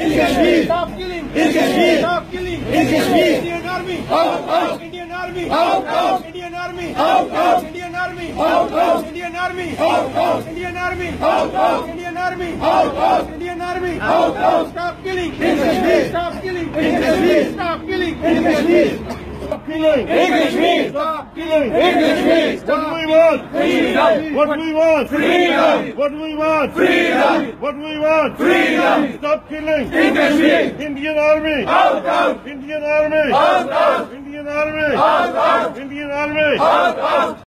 In Kashmir. Stop killing. In Kashmir. Stop killing. In Kashmir. Indian Army. Out, out. Indian Army. Out, out. Indian Army. Out, out. Indian Army. Out, out. Indian Army. Out, out. Indian Army. Out, out. Indian Army. Out, out. Indian Army. Out, out. Stop killing. In Kashmir. Stop killing. In Kashmir. Stop killing. In Kashmir. Killing! In Kashmir. Stop killing! In Kashmir. What do we want? Freedom. What do we want? Freedom. What do we want? Freedom. What do we want? Freedom. Stop killing! In Kashmir. Indian Army! Out, out. Indian Army! Out, out. Indian Army! Out, out. Indian Army! Out, out.